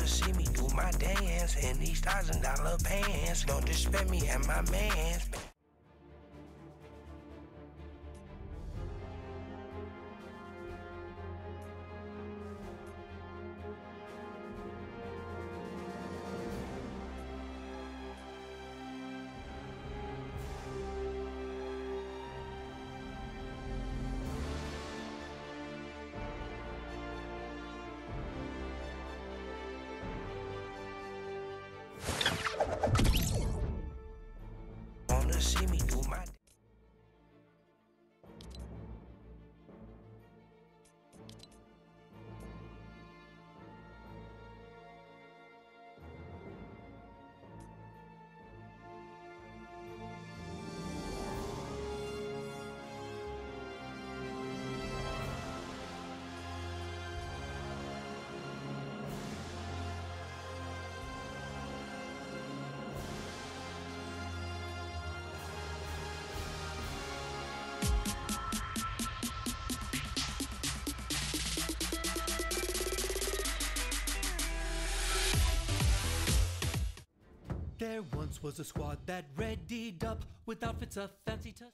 Wanna see me do my dance in these thousand dollar pants? Don't disrespect me and my mans. Wanna see me There once was a squad that readied up with outfits of fancy touch.